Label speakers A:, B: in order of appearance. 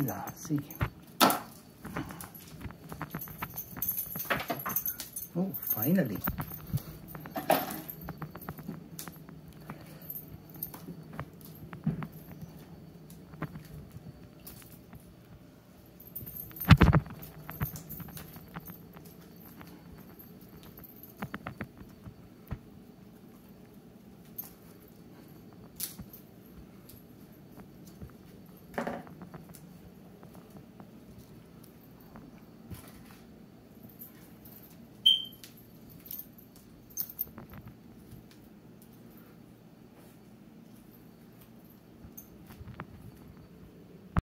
A: Yeah, see. Oh, finally.